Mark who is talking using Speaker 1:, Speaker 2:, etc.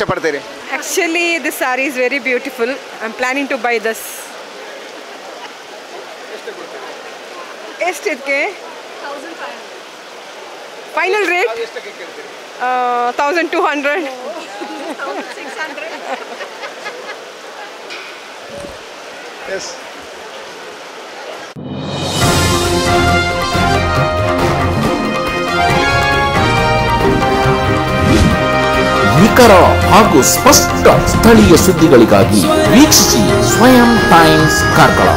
Speaker 1: ಇಷ್ಟಪಡ್ತೀರಿ
Speaker 2: Actually, this saree is very beautiful. I'm planning to buy this. ಎಷ್ಟಿದಕ್ಕೆ final rate thousand two hundred
Speaker 1: yes
Speaker 3: ನಿಖರ ಹಾಗೂ ಸ್ಪಷ್ಟ ಸ್ಥಳೀಯ ಸುದ್ದಿಗಳಿಗಾಗಿ ವೀಕ್ಷಿಸಿ ಸ್ವಯಂ ಟೈಮ್ಸ್ ಕಾರ್ಕಳ.